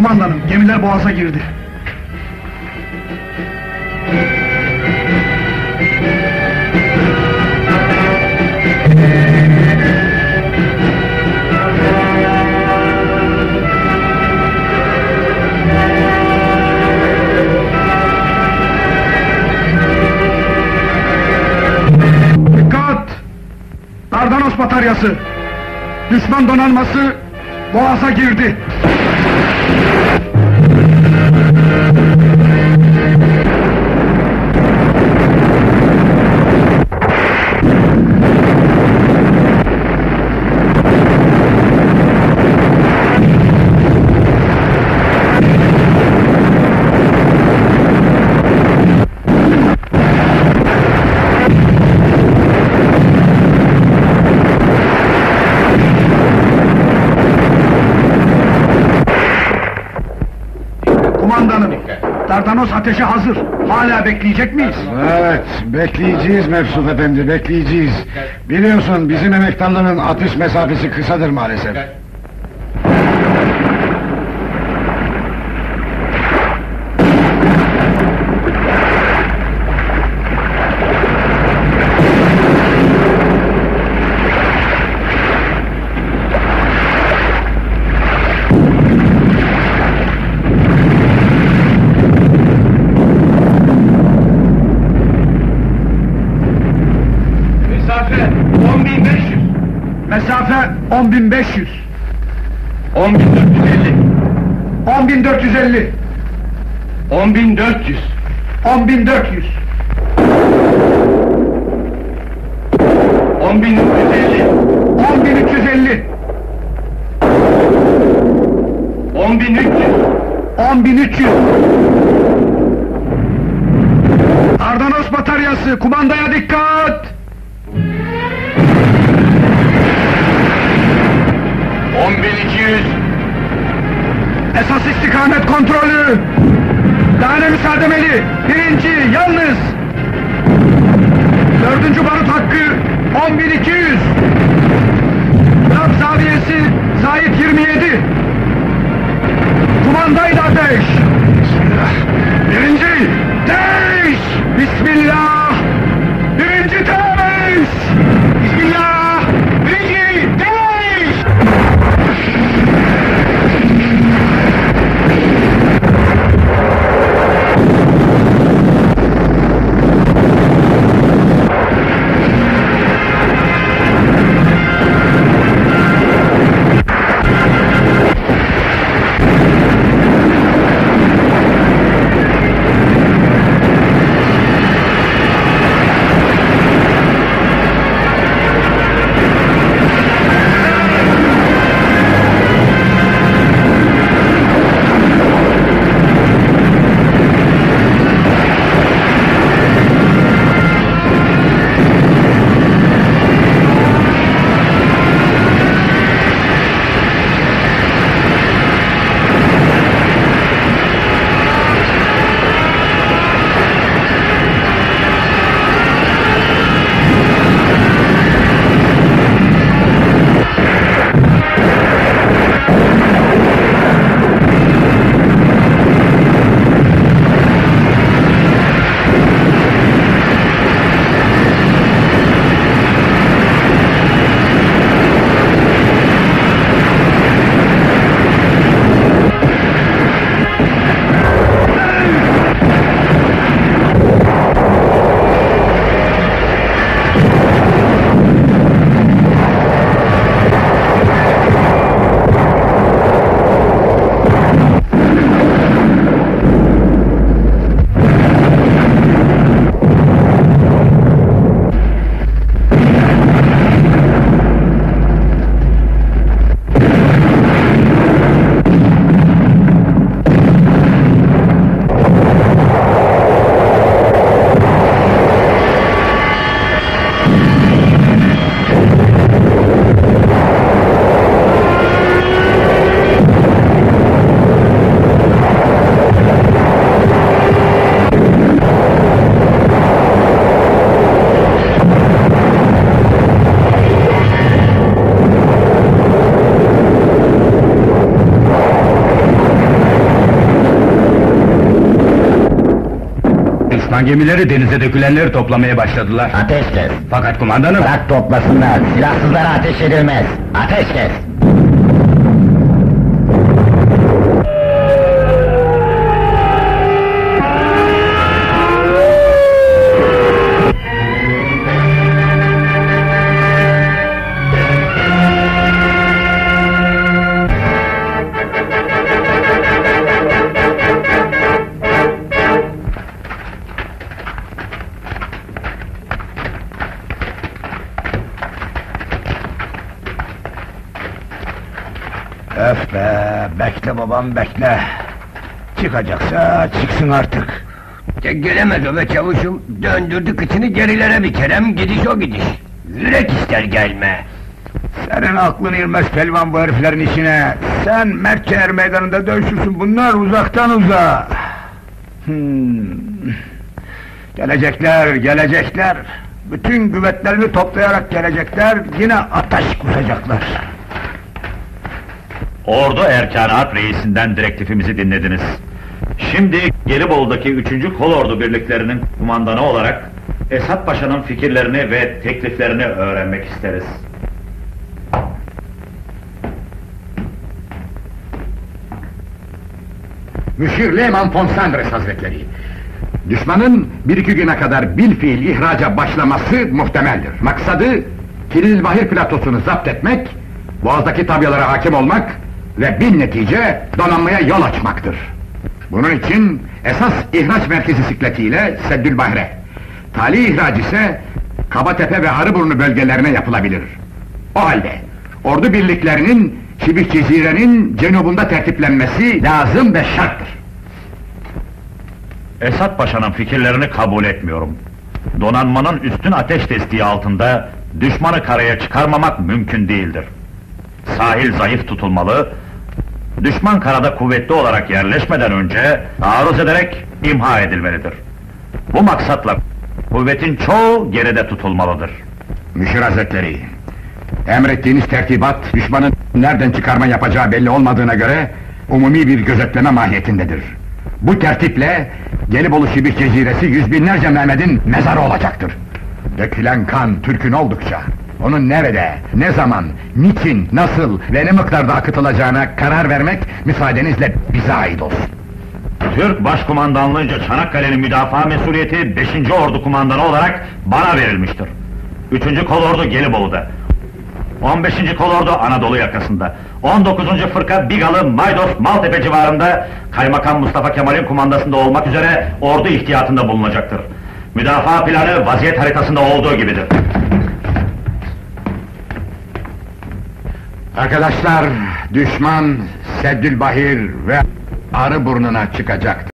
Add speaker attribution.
Speaker 1: Kumandanım, gemiler boğaza girdi. Dardanos bataryası! Düşman donanması boğaza girdi. Kumandanım, Dardanos ateşe hazır. Hala bekleyecek miyiz?
Speaker 2: Evet, bekleyeceğiz Mefsut Efendi, bekleyeceğiz. Biliyorsun bizim emektarların atış mesafesi kısadır maalesef.
Speaker 1: Mesafe 10.500. Mesafe 10.500.
Speaker 3: 10.450,
Speaker 1: 10.450.
Speaker 3: 10.400,
Speaker 1: 10.400.
Speaker 3: 10.350,
Speaker 1: 10.350.
Speaker 3: 10.300,
Speaker 1: 10.300. Dardanos bataryası, kumandaya dikkat!
Speaker 3: 10.200,
Speaker 1: Esas istikamet kontrolü! Tane müsaademeli! Birinci, yalnız! Dördüncü barut hakkı, 10.200! Trap zaviyesi, zayit 27! Kumandayla ateş! Birinci, deş! Bismillah! Düşman gemileri denize dökülenleri toplamaya başladılar.
Speaker 4: Ateş kes.
Speaker 1: Fakat kumandanım...
Speaker 4: Bırak toplasınlar. Silahsızlara ateş edilmez. Ateş kes.
Speaker 5: Öf be, bekle babam bekle. Çıkacaksa çıksın artık.
Speaker 6: Gelemez o be çavuşum. Döndürdü kıçını gerilere bir kerem gidiş o gidiş. Yürek ister gelme.
Speaker 5: Senin aklın irmez pelvan bu heriflerin işine. Sen Mertçener meydanında dövüşürsün, bunlar uzaktan uzağa. Hmm. Gelecekler, gelecekler. Bütün güvetlerini toplayarak gelecekler, yine ateş kusacaklar.
Speaker 7: Ordu Erkanat reisinden direktifimizi dinlediniz. Şimdi Gelibolu'daki 3. Kolordu birliklerinin kumandanı olarak Esat Paşa'nın fikirlerini ve tekliflerini öğrenmek isteriz.
Speaker 8: Müşir Lehman von Sandres Hazretleri. Düşmanın bir iki güne kadar bil fiil ihraca başlaması muhtemeldir. Maksadı Kilil Bahir platosunu zapt etmek, boğazdaki tabyalara hakim olmak ve bin netice donanmaya yol açmaktır. Bunun için esas ihraç merkezi sikletiyle Seddül Bahre, tali ihraç ise Kabatepe ve Arıburnu bölgelerine yapılabilir. O halde ordu birliklerinin Şibih Cezire'nin cenubunda tertiplenmesi lazım ve şarttır.
Speaker 7: Esat Paşa'nın fikirlerini kabul etmiyorum. Donanmanın üstün ateş desteği altında düşmanı karaya çıkarmamak mümkün değildir. Sahil zayıf tutulmalı, düşman karada kuvvetli olarak yerleşmeden önce taarruz ederek imha edilmelidir. Bu maksatla kuvvetin çoğu geride tutulmalıdır.
Speaker 8: Müşir Hazretleri, emrettiğiniz tertibat, düşmanın nereden çıkarma yapacağı belli olmadığına göre, umumi bir gözetleme mahiyetindedir. Bu tertiple, Gelibolu Şibih Ceziresi yüz binlerce Mehmet'in mezarı olacaktır. Dökülen kan Türk'ün oldukça, onun nerede, ne zaman, niçin, nasıl ve ne miktarda akıtılacağına karar vermek, müsaadenizle bize ait olsun.
Speaker 7: Türk Başkumandanlığınca Çanakkale'nin müdafaa mesuliyeti 5. Ordu Kumandanı olarak bana verilmiştir. 3. Kolordu Gelibolu'da. 15. Kolordu Anadolu yakasında. 19. Fırka Bigalı, Maydos, Maltepe civarında Kaymakam Mustafa Kemal'in kumandasında olmak üzere ordu ihtiyatında bulunacaktır. Müdafaa planı vaziyet haritasında olduğu gibidir.
Speaker 8: Arkadaşlar, düşman Seddül Bahir ve Arı burnuna çıkacaktır.